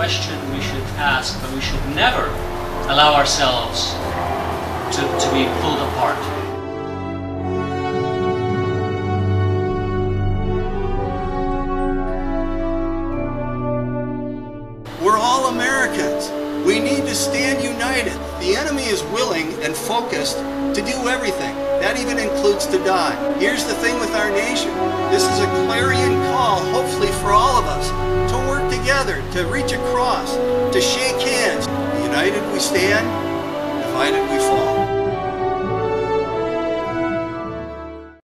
question we should ask, but we should never allow ourselves to, to be pulled apart. We're all Americans. We need to stand united. The enemy is willing and focused to do everything. That even includes to die. Here's the thing with our nation. To reach across, to shake hands. United we stand, divided we fall.